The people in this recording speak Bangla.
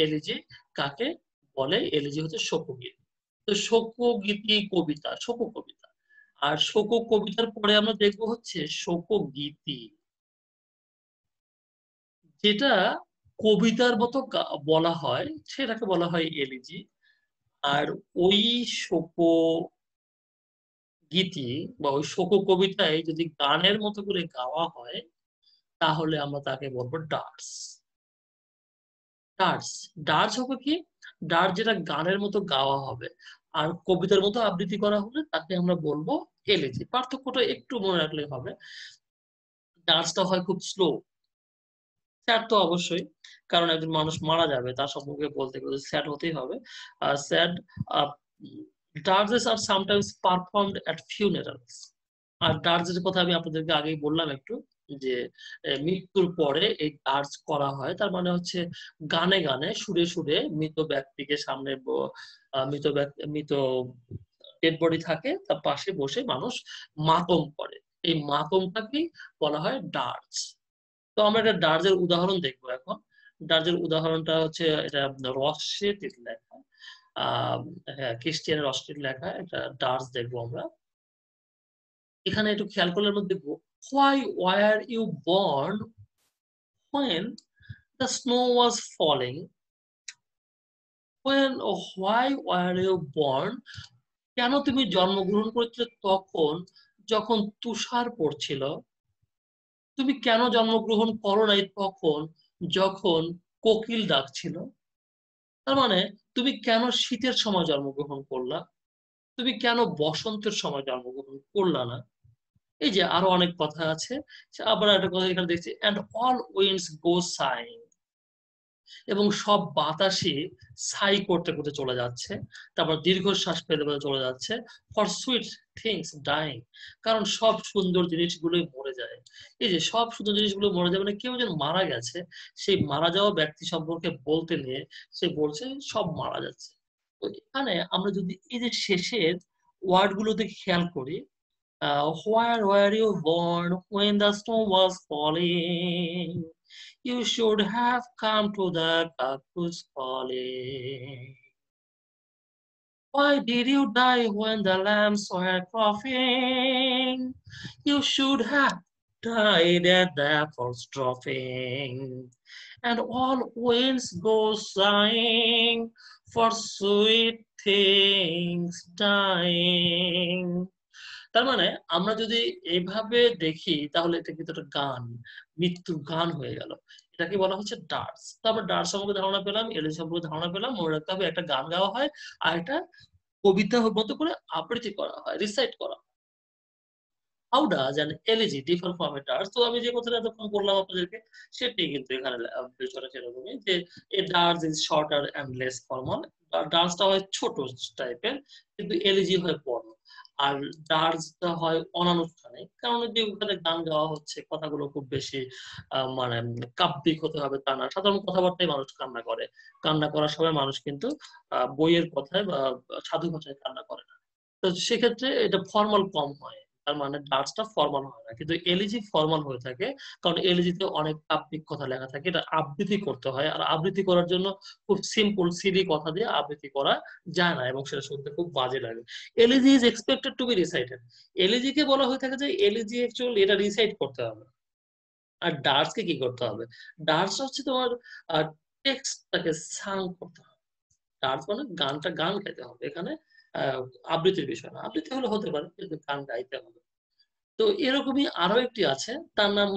এলিজি কাকে বলে? এলিজি হচ্ছে শোকগীতি। তো শোকগীতি কবিতা শোক কবিতা আর শোক কবিতার পরে আমরা দেখব হচ্ছে শোকগীতি। যেটা কবিতার মতো বলা হয়, সেটাকে বলা হয় এলিজি আর ওই শোক গীতি বা ওই শোক কবিতায় যদি গানের মতো করে গাওয়া হয়, তাহলে আমরা তাকে বলব ডার্স। ডার্স ডার্স হবে কি? ডার্স যেটা গানের মতো গাওয়া হবে। আর কবিতার মতো আবৃত্তি করা হলে তাকে আমরা বলব এলিজি। পার্থক্যটা একটু মনে রাখলে হবে। ডার্সটা হয় খুব স্লো স্যাড তো অবশ্যই, কারণ একজন মানুষ মারা যাবে, তার সম্পর্কে বলতে গেলে স্যাড হতেই হবে। আর sad dirges are sometimes performed at funerals. আর ডার্জের কথা আমি আপনাদেরকে আগেই বললাম একটু। যে মৃত্যুর পরে এই ডার্জ করা হয়, তার মানে হচ্ছে গানে গানে, সুরে সুরে মৃত ব্যক্তিকে সামনে মৃত মৃত ডেড বডি থাকে, তার পাশে বসে মানুষ মাতম করে। এই মাতমটাকেই বলা হয় ডার্জ তো আমরা একটা ডার্জের উদাহরণ দেখব এখন। ডার্জের উদাহরণটা হচ্ছে এটা রসেটির লেখা আহ হ্যাঁ ক্রিস্টিয়ান রসটির লেখা একটা ডার্জ দেখব আমরা। এখানে একটু খেয়াল করলে আমরা why were you born when the snow was falling? When, why were you born? কেন তুমি জন্মগ্রহণ করেছিলে তখন যখন তুষার পড়ছিল? তুমি কেন জন্মগ্রহণ করো নাই তখন যখন কোকিল ডাকছিল তার মানে তুমি কেন শীতের সময় জন্মগ্রহণ করলা? তুমি কেন বসন্তের সময় জন্মগ্রহণ করলা না? এই যে আরও অনেক কথা আছে আবার একটা কথা এখানে দেখছি and all winds go sighing এবং সব বাতাসে সাই করতে করতে চলে যাচ্ছে, তারপর দীর্ঘশ্বাস পেতে পেতে চলে যাচ্ছে ফর সুইট থিংস ডাইং কারণ সব সুন্দর জিনিসগুলোই মরে যায়। এই যে সব সুন্দর জিনিসগুলো মরে যায় মানে কেউ যেন মারা গেছে, সেই মারা যাওয়া ব্যক্তি সম্পর্কে বলতে নিয়ে সে বলছে সব মারা যাচ্ছে। তো এখানে আমরা যদি এই যে শেষের ওয়ার্ড গুলোতে খেয়াল করি Uh, where were you born when the snow was falling? You should have come to the cuckoo's calling. Why did you die when the lambs were coughing? You should have died at the apples dropping. And all winds go sighing for sweet things dying. তার মানে আমরা যদি এইভাবে দেখি, তাহলে এটা কিন্তু একটা গান, মৃত্যুর গান হয়ে গেল। এটাকে বলা হচ্ছে ডার্স। তো আমরা ডার্স সম্পর্কে ধারণা পেলাম এলি সম্পর্কে ধারণা পেলাম, মনে রাখতে হবে একটা গান গাওয়া হয় আর একটা কবিতা মতো করে আবৃত্তি করা হয় রিসাইট করা how does an elegy differ from a dirge তো আমি যে কথাটা এতক্ষণ বললাম আপনাদেরকে সেটাই কিন্তু এখানে বিষয়টা সেরকমই যে a dirge is shorter and less formal ডান্সটা হয় ছোট টাইপের কিন্তু এলিজি হয় বড় আর ডার্সটা হয় অনানুষ্ঠানিক, কারণ যে ওখানে গান গাওয়া হচ্ছে, কথাগুলো খুব বেশি মানে কাব্যিক হতে হবে তা না। সাধারণ কথাবার্তায় মানুষ কান্না করে। কান্না করার সময় মানুষ কিন্তু বইয়ের কথায় বা সাধু ভাষায় কান্না করে না। তো সেক্ষেত্রে এটা ফর্মাল কম হয়। তার মানে ডার্সটা ফর্মাল হয় না। কিন্তু এলিজি ফর্মাল হয়ে থাকে, কারণ এলিজিতে অনেক কাব্যিক কথা লেখা থাকে, এটা আবৃত্তি করতে হয়। আর আবৃত্তি করার জন্য খুব সিম্পল সিলি কথা দিয়ে আবৃত্তি করা যায় না এবং সেটা শুনতে খুব বাজে লাগে। Elegy is expected to be recited elegy কে বলা হয়ে থাকে যে এলিজি অ্যাকচুয়াল এটা রিসাইট করতে হবে। আর ডার্স কে কি করতে হবে? ডার্স হচ্ছে তোমার টেক্সটটাকে সাং করতে হবে। ডার্স মানে গানটা গান গাইতে হবে। এখানে আবৃত্তির বিষয় না। আবৃত্তি হলে হতে পারে, কিন্তু গান গাইতে হবে। তো এরকমই আরও একটি আছে। তার নাম